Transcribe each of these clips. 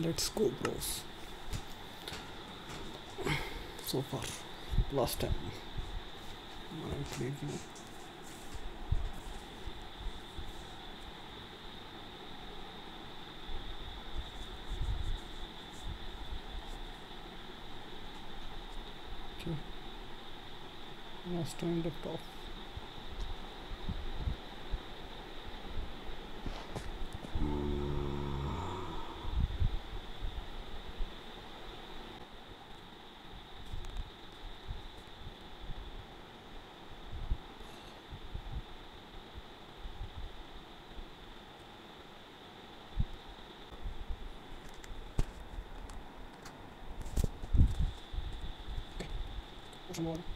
let's go bros so far last time. When I played you okay. Last time the off слово.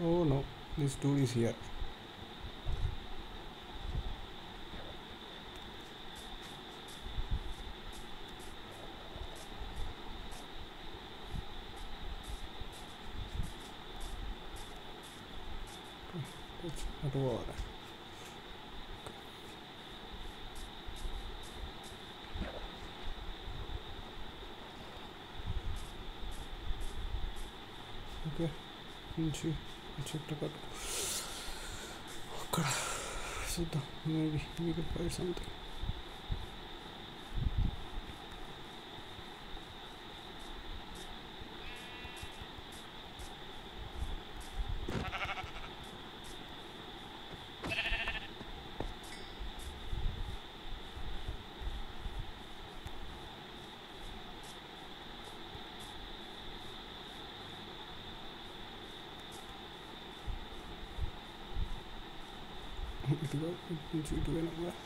Oh no, this dude is here. నుంచి చెట్టు కట్టు అక్కడ చూద్దాం maybe మీకు fight something YouTube do it with.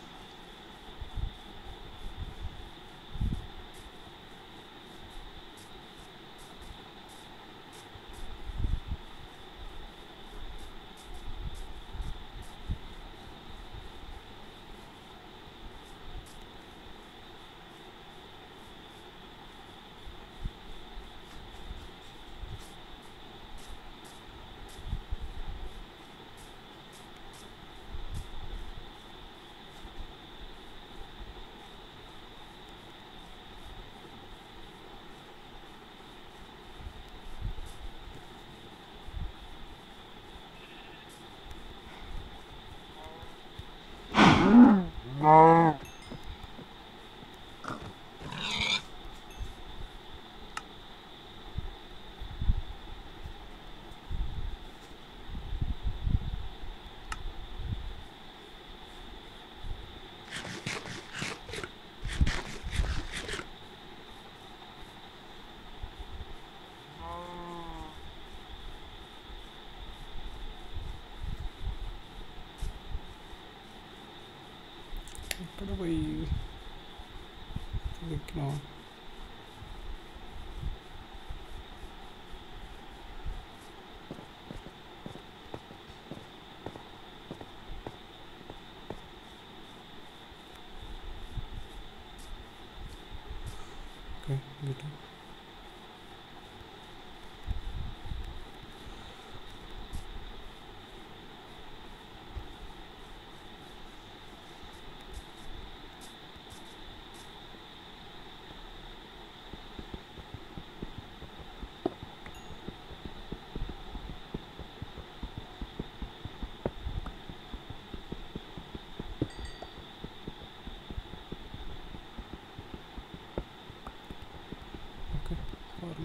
What are we looking?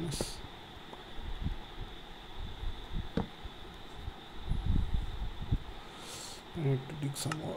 things. I need to dig some more.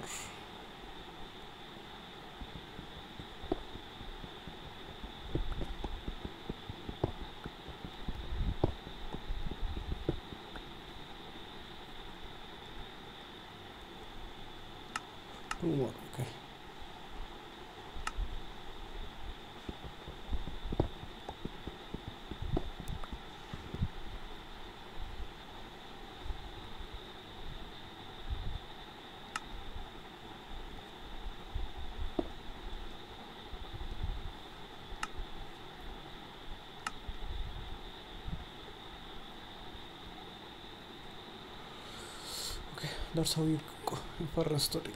ደርሰው ፈረስቶሪ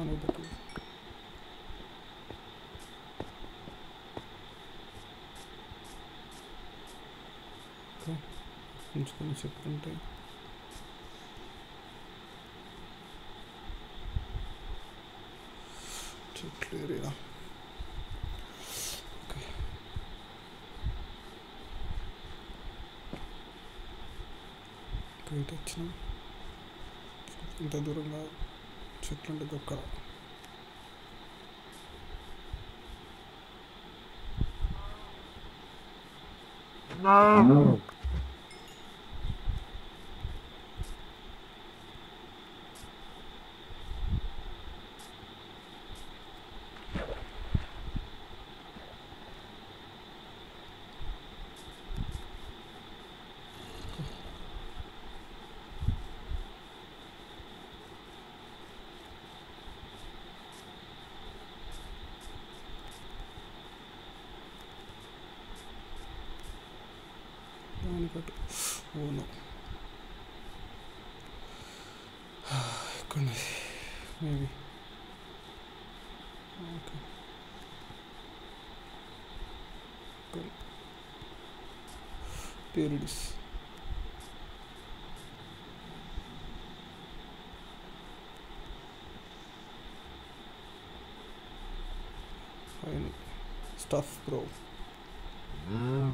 tool. Okay ఉంచుకొని చెప్పుకుంటే చెట్లు area okay బయట వచ్చిన ఇంత దూరంగా വെച്ചിട്ടുണ്ട് cooker No. maybe. Okay. There it is. Fine. Stuff, bro. Mm.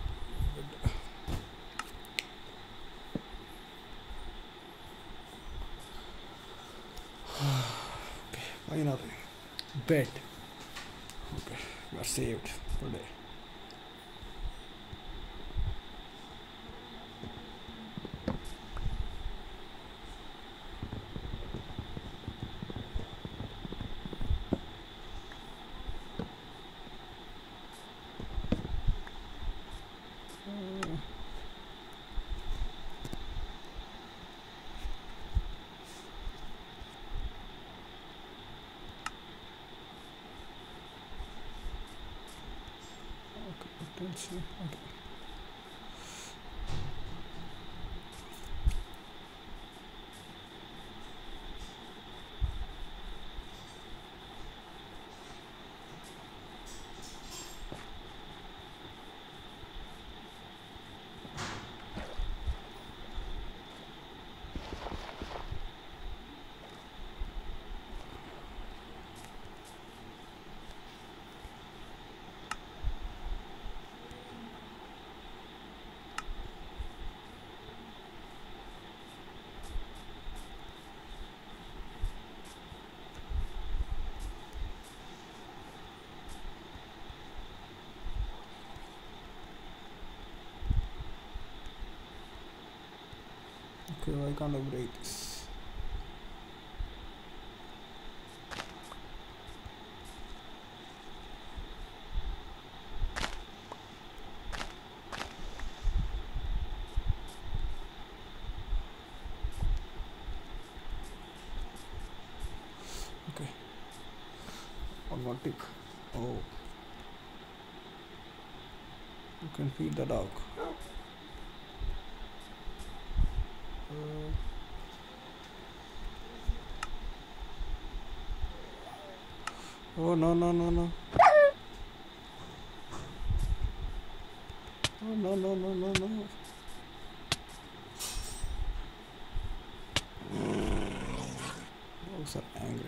Bed. Okay, we are saved today. to Okay, why can't I break this? Okay. Oh. You can feed the dog. Uh, Oh no no no no. Oh no no no no no. Dogs are angry.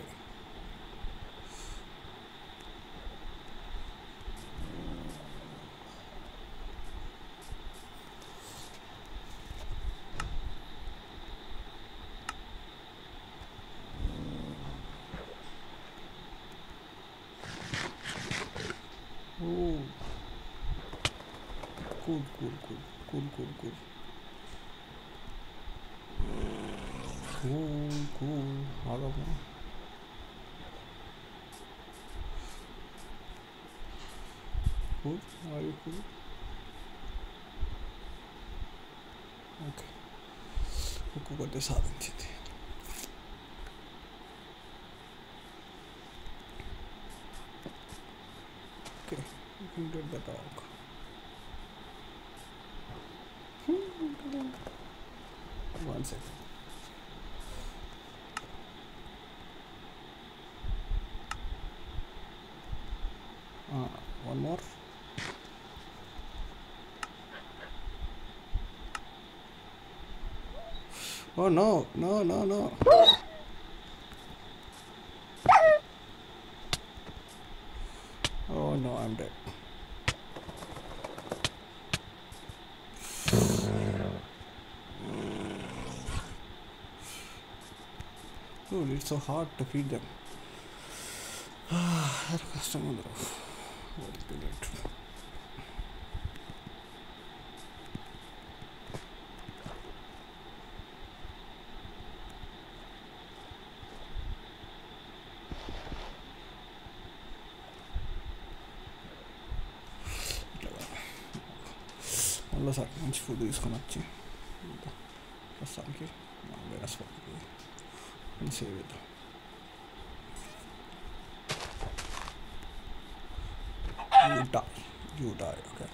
Oh cool, cool, cool, cool, cool, cool. Cool, cool, horrible. Cool, are you cool? Okay. Look what this happened today. Okay, we can get the dog. One second. Uh, one more. Oh no, no, no, no. Oh no, I'm dead. Dude, it's so hard to feed them. Our customer, what is it? Sir మంచి food తీసుకొని వచ్చి ప్రస్తుతానికి వేరే and save it you die you die okay.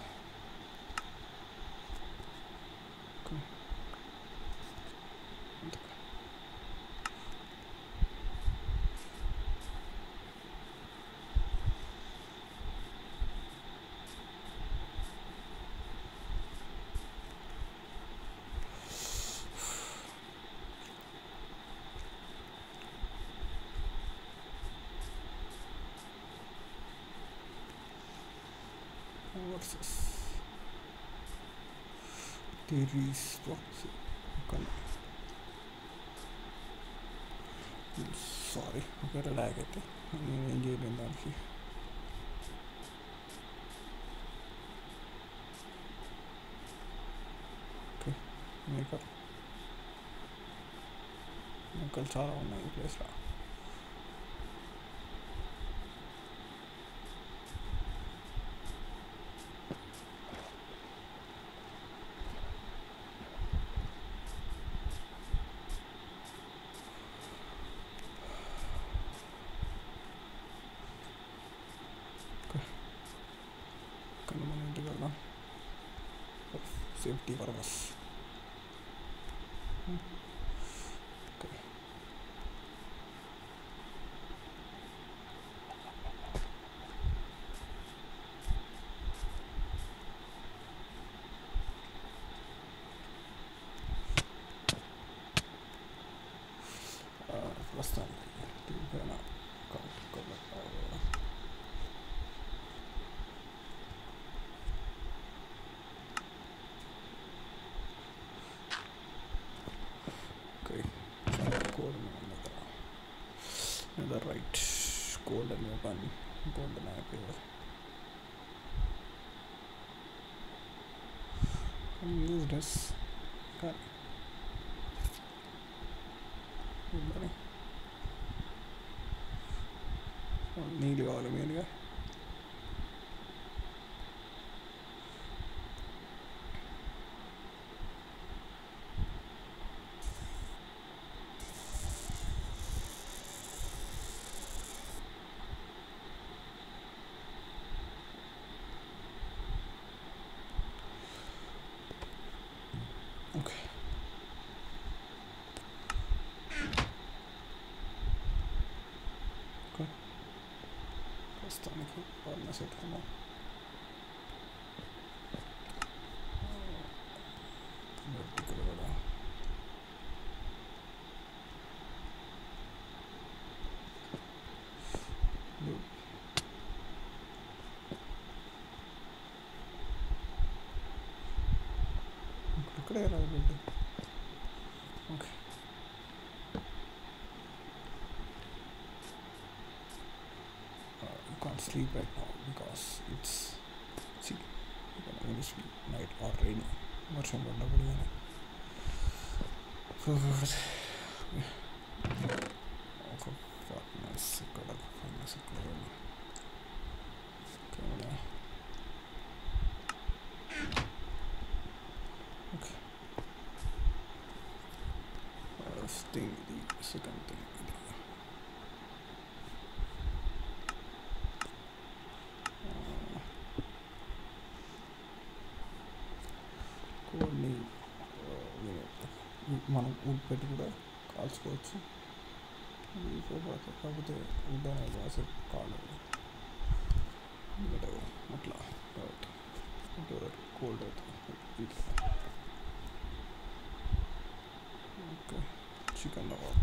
asterisco sì, sorry per l'agate non devo andarci ok mi ricordo. Non calciare online questa the right golden weapon golden apple. And use this? Gun nearly all of me けど。これくらいやられるんだ。right now because it's see going to be night or rainy. What's wrong? So. మనం wood పెట్టి కూడా కాల్చుకోవచ్చు. కాకపోతే would అనేది అసలు కాదు అట్లా. Cold అవుతుంది. Okay chicken Nawab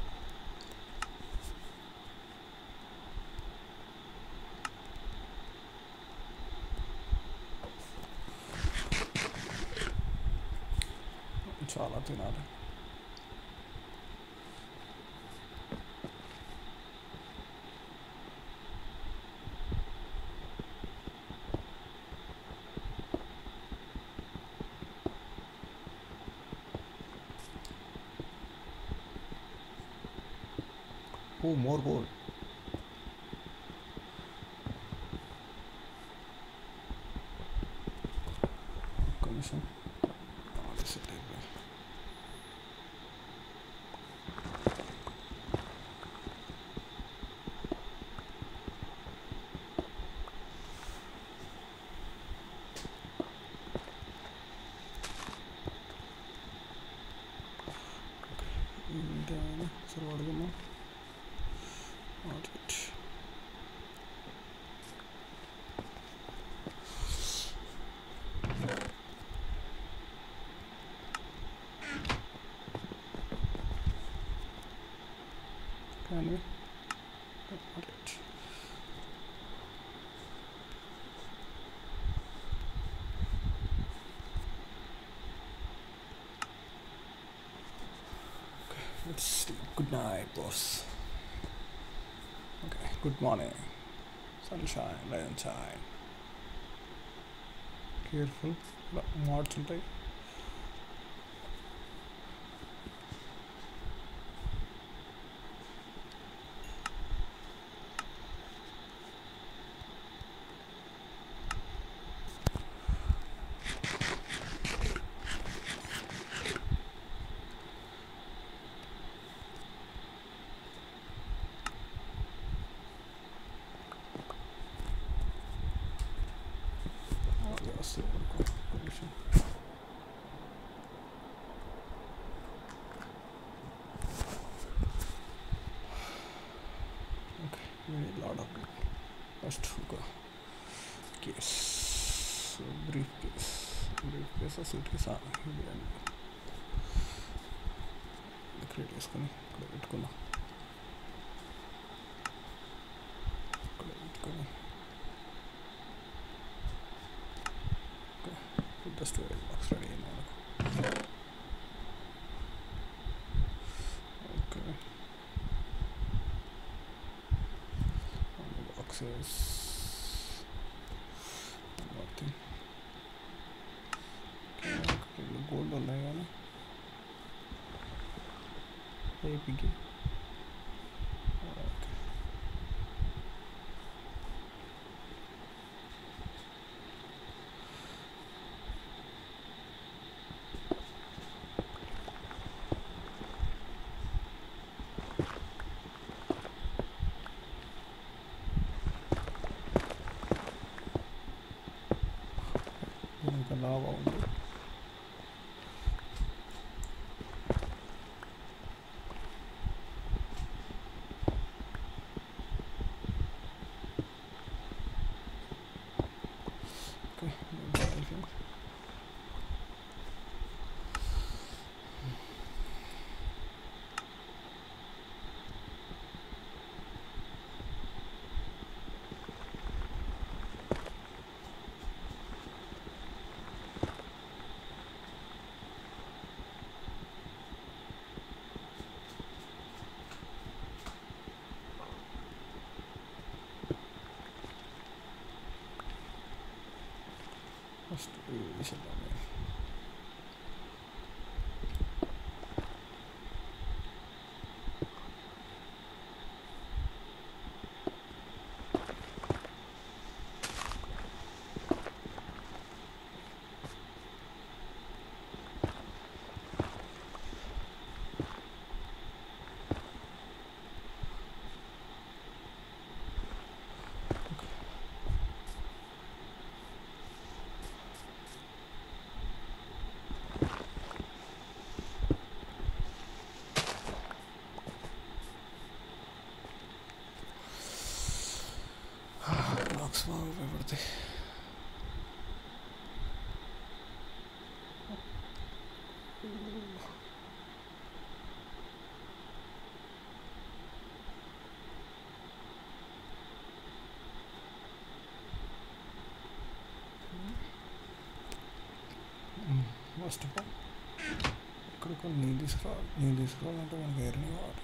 చాలా తినాలి. Oh, more goal. Commission. So what do you know? let's. Good night, boss. Okay, good morning. Sunshine, lion time. Careful, more today. Suit case ఇది అని క్రియేట్ చేసుకొని ఇక్కడ పెట్టుకుందాం ఇక్కడ పెట్టుకొని Put the storage box ready in మనకు okay boxes Thank you. 嗯什么 box బాగా ఉపయోగపడతాయి ఫస్ట్ ఆఫ్ ఆల్ ఇక్కడ కొన్ని నీళ్ళు తీసుకురావాలి నీళ్ళు తీసుకురావాలంటే మనకి ఎయిర్ని కావాలి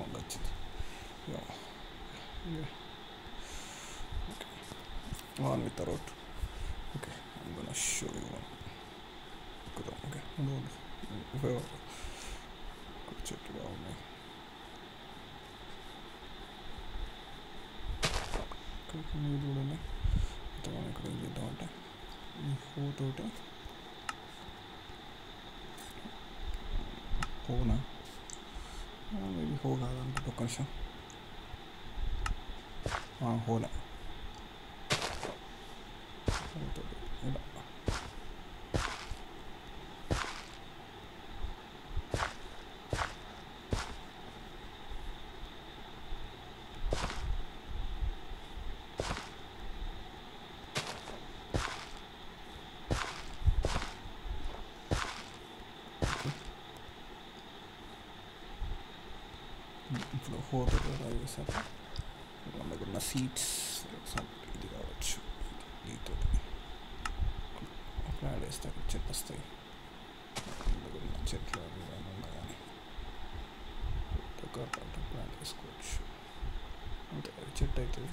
one got yeah. yeah. Okay. One with the road. Okay, I'm gonna show you one. Good on, okay. Road. Well, check it out, man. ಕಲ್ಕೊಂಡು ಇದೊಡನೆ ತಗೊಂಡು ಕಡೆ ಇಲ್ಲಿ ಡಾಟ್ ಈ ಫೋಟೋಟ ಹೋಗೋಣ ಹೋಗ ಅಂತ ಟೋಕನ್ಸು ಹಾಂ ಹೋಲ ఇప్పుడు హోతో ఎలా చేశాక మన దగ్గర ఉన్న సీట్స్ ఫర్ ఎగ్జాంపుల్ ఇది కావచ్చు దీంతో ప్లాన్ వేస్తే అక్కడ చెట్లు వస్తాయి మన దగ్గర ఉన్న చెట్లు అవి ఏమైనా ఉన్నా కానీ దగ్గర ప్లాన్ చేసుకోవచ్చు అంతే అది చెట్టు అవుతుంది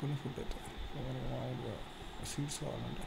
కొన్ని ఫుడ్ అవుతుంది మనకి మామూలుగా సీడ్స్ కావాలంటే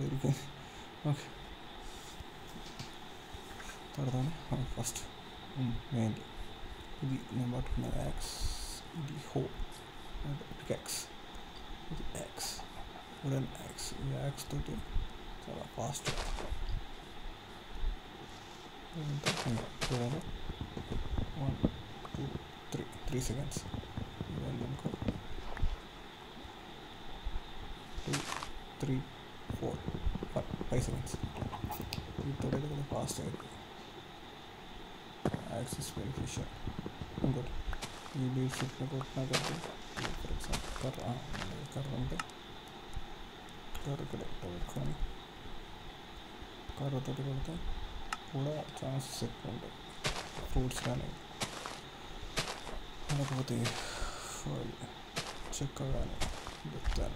Very good. okay third oh, first hmm. main the number two x the whole uh, x the x और an X. ये एक्स Two. तो चला past two. one, two, three. three seconds. Seconds ఇవన్నీ అనుకో two three four five five seconds వీటితో అయితే కొంచెం fast అయ్యింది యాక్సిస్ బెనిఫిషియల్ ఇంకోటి ఈ బీట్ చుట్టూ కొట్టినా కాబట్టి ఫర్ ఎగ్జాంపుల్ కర్ర ఆ, కర్ర ఉంటే కర్ర ఇక్కడ పెట్టుకొని కర్రతోటి కొడితే కూడా ఛాన్సెస్ ఎక్కువ ఉంటాయి ఫ్రూట్స్ కానీ లేకపోతే అది చెక్క కానీ దొరుకుతాయి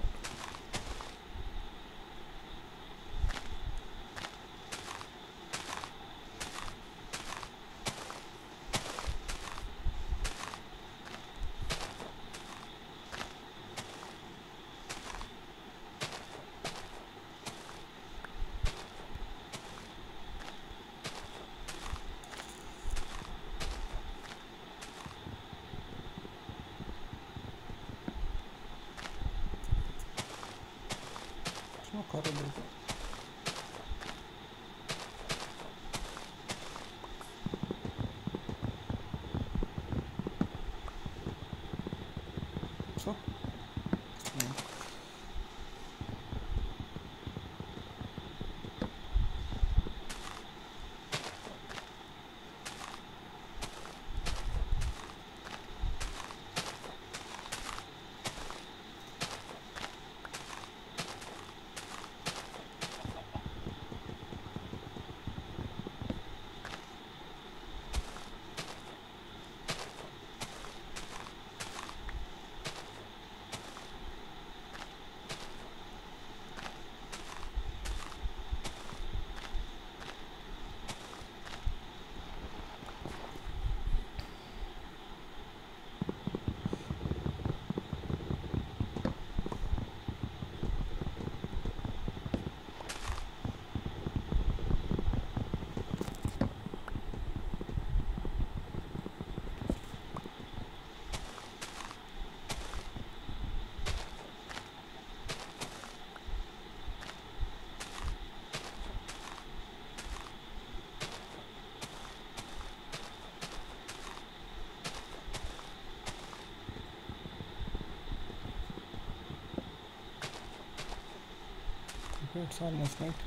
ఇట్స్ ఆల్మోస్ట్ నైట్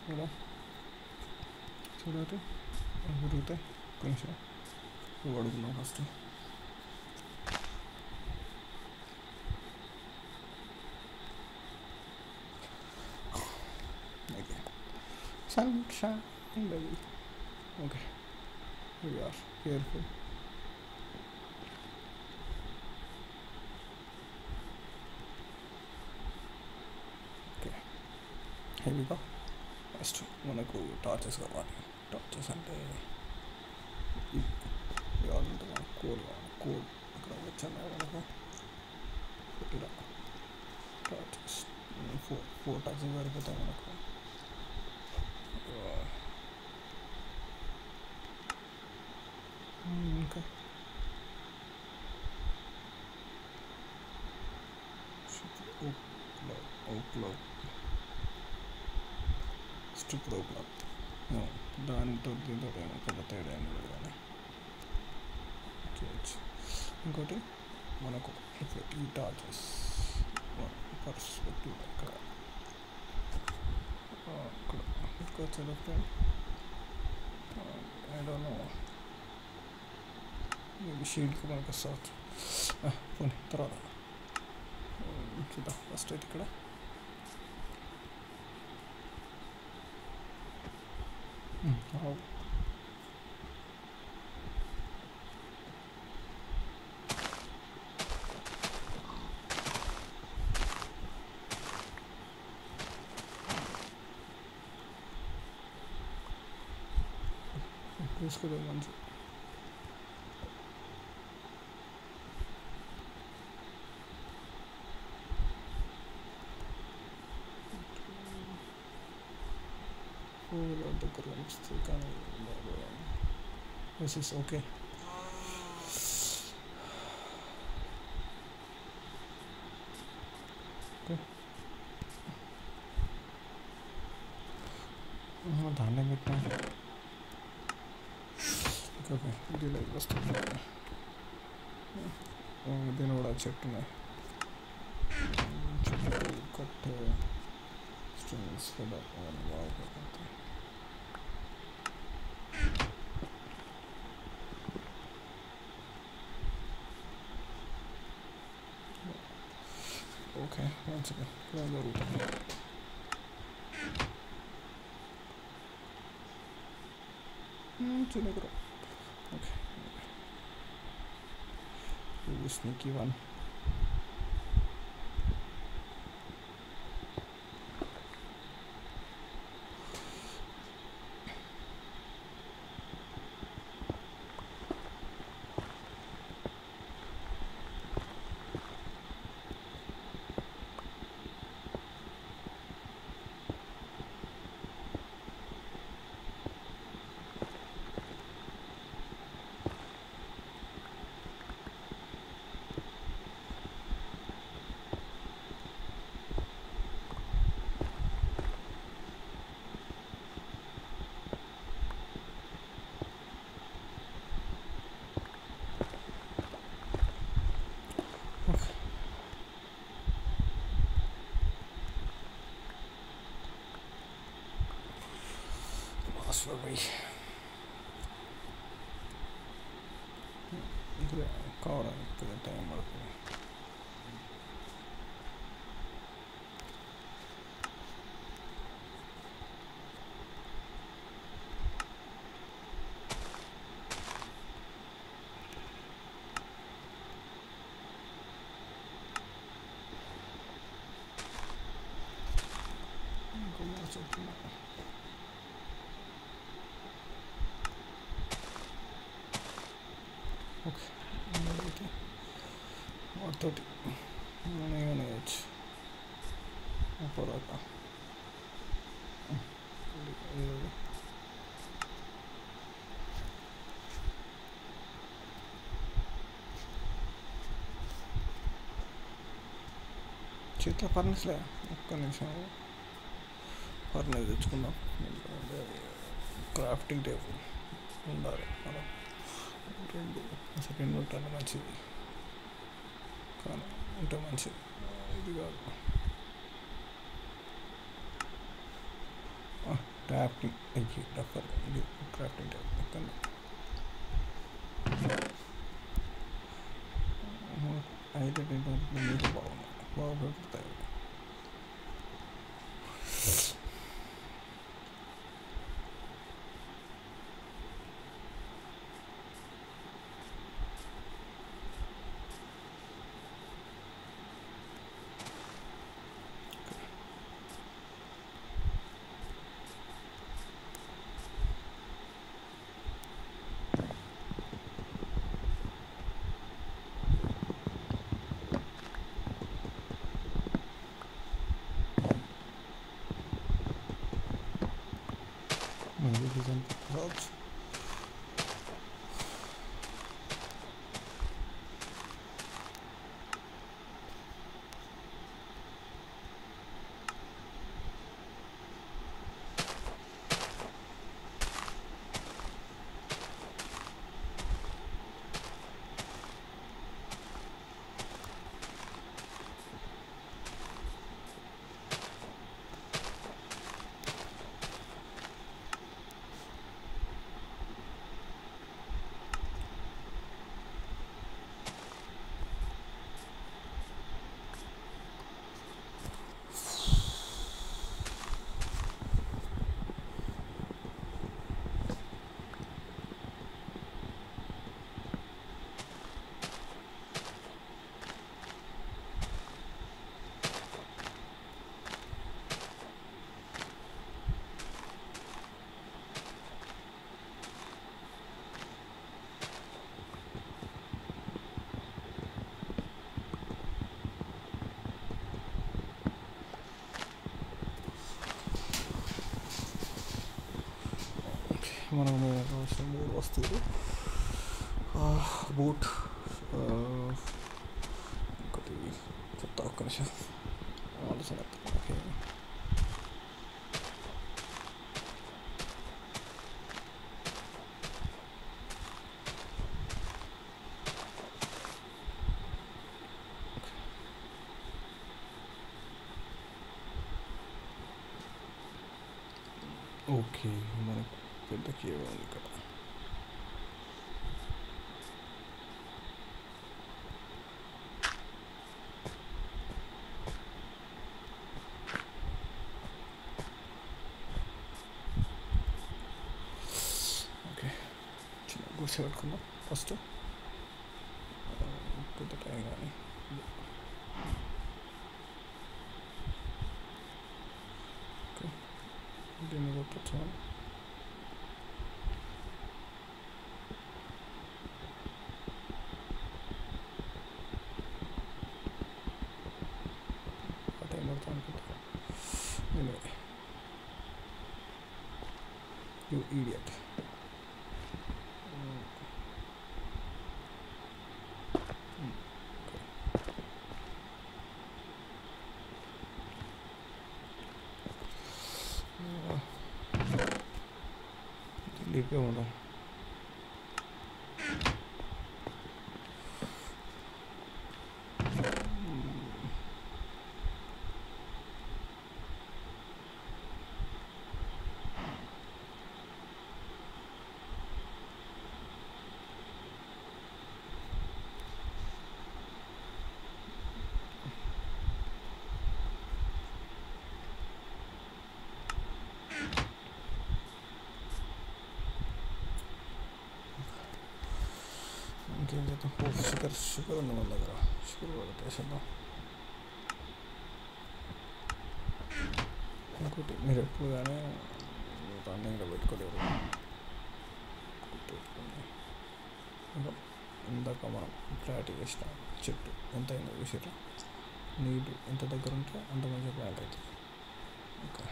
ఇక్కడ చూడండి పెరుగుతాయి కొంచెం ఇవి అడుగున్నాం first okay sunshine baby okay here we are careful Here we go. Next, I'm gonna go torches का वाली torches and यार मैं तो कोड कोड अगर अच्छा नहीं वाला को इधर torches four four torches वाले को तो मैं को Okay. Oak, oak, oak. Strip ఓక్లో దానితో దీంతో ఏమో పెద్ద తేడా ఏమి లేదు కానీ చేయొచ్చు ఇంకోటి మనకు ఇప్పుడు ఈ టార్చెస్ పర్స్పెక్టివ్ ఇక్కడ ఇక్కడ ఇక్కడ వచ్చేటప్పుడు ఐ డోంట్ నో మేబీ షీల్డ్కి మనకు వస్తుంది పోనీ తర్వాత చూద్దాం ఫస్ట్ అయితే ఇక్కడ Oh. Let's go to one. This is okay ధాన్యం పెట్టినా ఓకే ఇది లైక్ వస్తుంది దీని కూడా చెట్టు ఉన్నాయి చెట్టు కట్టే స్ట్రింగ్స్ కూడా బాగుంటుంది Вот тебе, наоборот. Ну, тебе гроб. Окей. Лесник Иван. kasva või? kaola ikka täiega. తోటి మనం ఏమైనా వేయచ్చు పొరాక చేతిలో ఫర్నిస్లే ఒక్క నిమిషం ఫర్నిస్ తెచ్చుకుందాం క్రాఫ్టింగ్ టేబుల్ ఉండాలి మనం రెండు సెకండ్ ఉంటాను మంచిది కానీ ఉంటే మంచిది ఇది కాదు క్రాఫ్టింగ్ అయ్యి డఫర్ ఇది క్రాఫ్టింగ్ టైప్ ఎక్కండి అయితే ఏంటంటే మీకు మనకు కావాల్సిన మూడు వస్తువులు బూట్ ఒకటి కొత్త ఒక్క నిమిషం. ఆలోచన. Here we go. Okay. Şimdi bu sefer kullan. Bastım. 你给我弄 ఇంకేం చేద్దాం ఓ షుగర్ షుగర్ ఉంది మన దగ్గర షుగర్ కూడా పెట్టేసేద్దాం ఇంకోటి మీరు ఎప్పుడు కానీ రన్నింగ్లో పెట్టుకోలేరు గుర్తుపెట్టుకోండి. ఇంకా ఇందాక మనం ప్లాట్ చేసిన చెట్టు ఎంత అయిందో చూసారా నీళ్ళు ఎంత దగ్గర ఉంటే అంత మంచిగా ప్లాంట్ అవుతుంది ఇంకా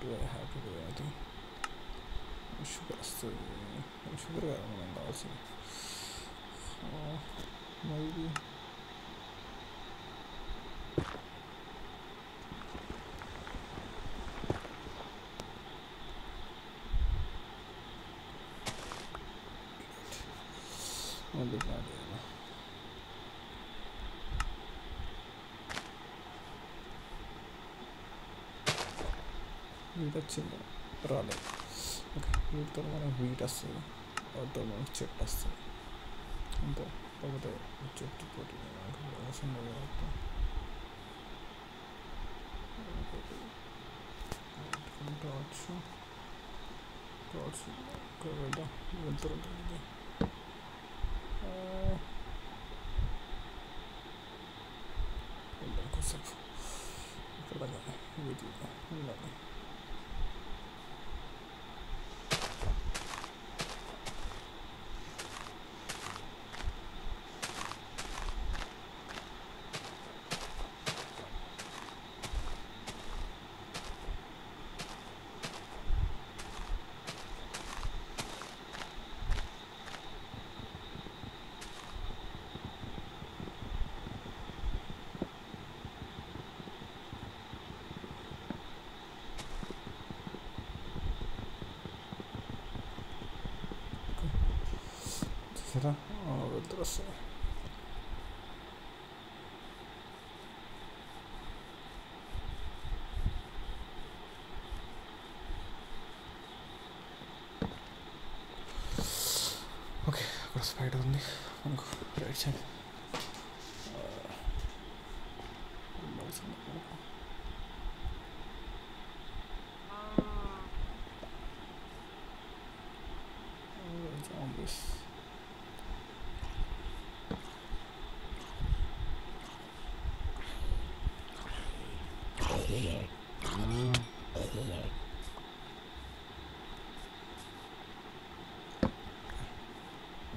do I ci presto non ci provare non andava così ma maybe non deve andare. Mi piace però তোর মানে হুইট আছে আর তোর মানে চেপ আছে তারপরে চেপটি করি সম্ভব হতো torcio torcio credo. Dentro dentro vabbè cosa fa? Guardate vedi guardate será?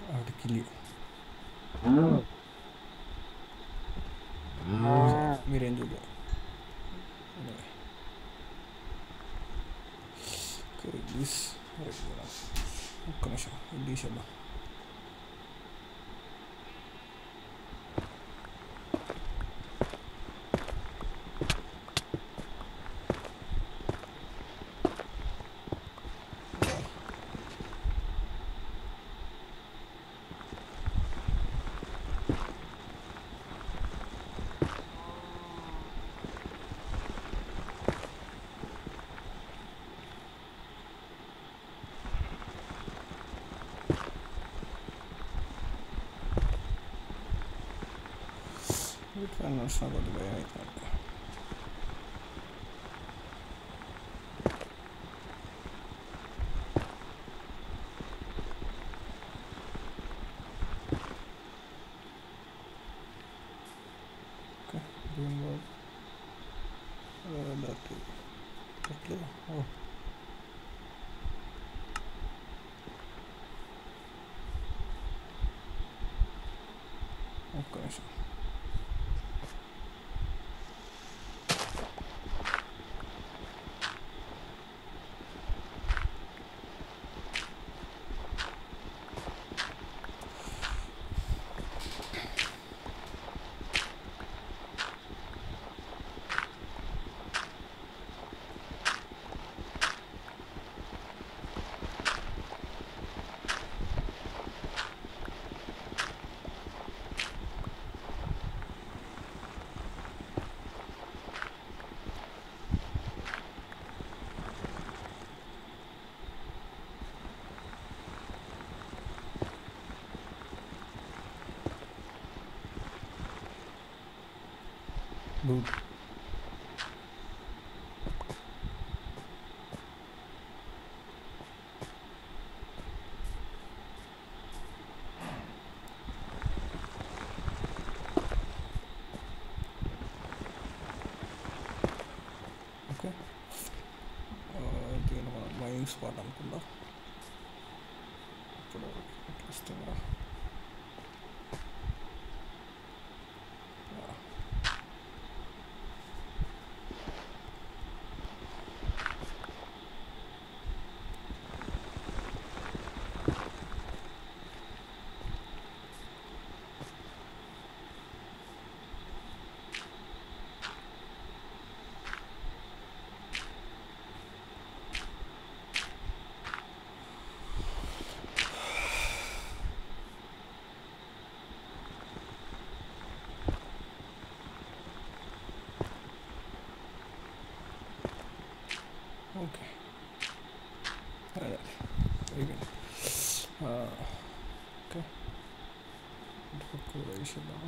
Olha que lindo. Hum. Vou entrar na sala do. Dude. Okay దీని మనం మైనింగ్ స్పాట్ అనుకుందాం Appreciate that.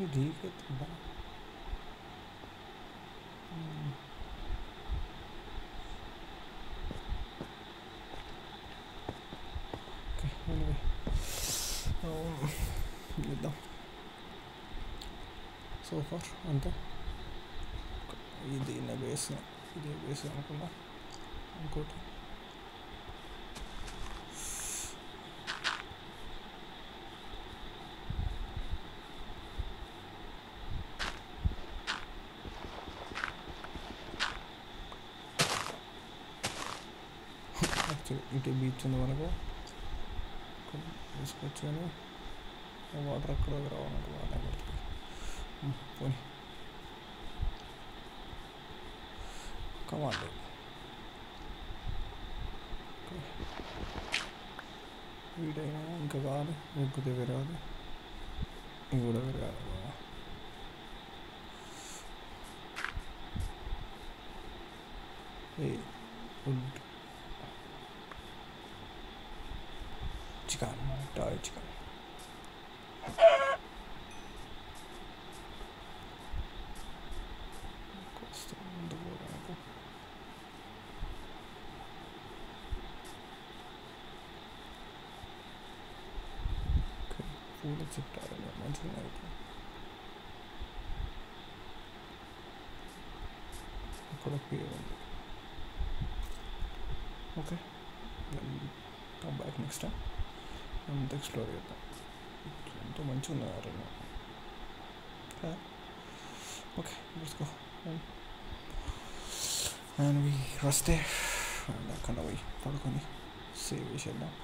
ఇది రీకెత్తుందా ఓకే ఎనివే చూద్దాం సో ఫార్ అంతే ఇది నా base ఇది base అనుకున్నా ఇంకోటి ఇటు బీచ్ ఉంది మనకు తీసుకొచ్చి కానీ వాటర్ అక్కడ రావాలంటే వాటర్ పడుతుంది పోనీ కమాండ్ వీడైనా ఇంకా కాదు ఇంకొద్ది వేరే కాదు ఇది కూడా వేరే కాదు okay come back next time అంత ఎక్స్ప్లోర్ చేద్దాం ఎంతో మంచిగా ఉంది అరణ్యం okay let's go and we రస్తే and అక్కడ పోయి పడుకొని సేవ్ చేసేద్దాం వీటితో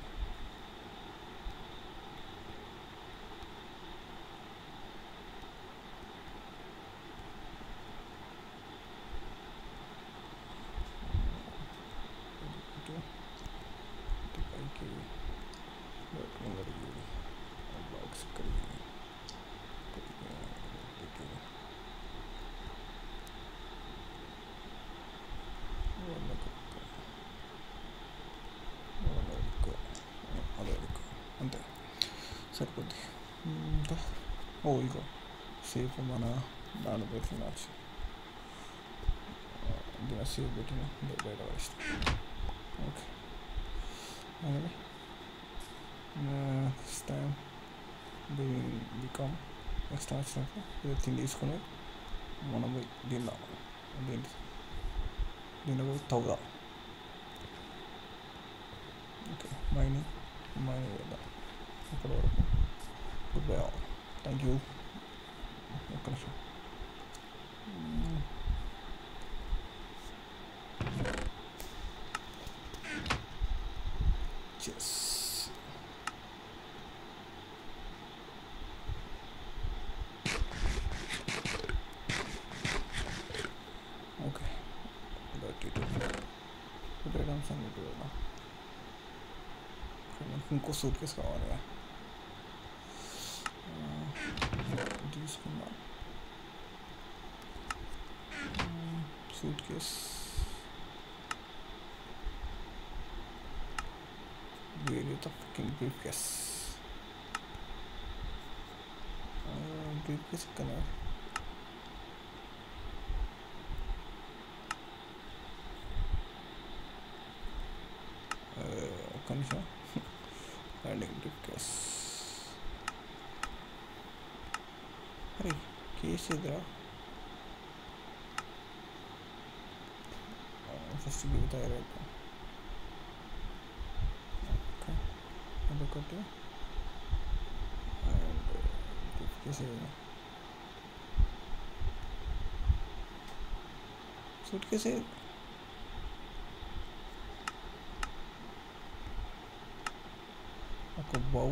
ఓ ఇగో సేఫ్ మన దాని పెట్టి నచ్చు దీని సేఫ్ పెట్టిన బయట పడేస్తాం ఓకే అలాగే నెక్స్ట్ టైం దీని బికామ్ నెక్స్ట్ టైం వచ్చినప్పుడు ఇది తిని తీసుకొని మనం పోయి తిందాం దీంట్లో దీంట్లో పోయి తవ్వుదాం ఓకే మైనింగ్ మైనింగ్ చేద్దాం అప్పటి వరకు good bye all Thank you. Хорошо. Yes. Okay. But you do. Put it on some video. I'm going to go suit this cover. focus where is the fucking briefcase uh, briefcase color uh, condition landing briefcase hurry case is there divided okay ಅದಕ್ಕೊಟ್ಟು suit कैसे आपको बाउ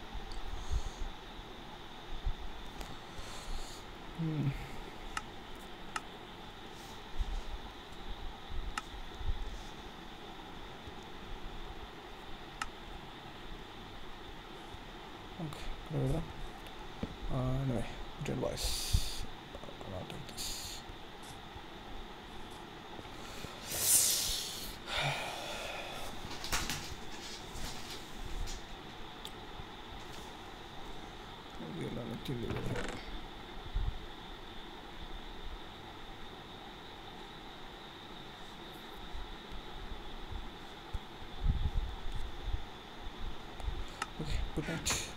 Good night.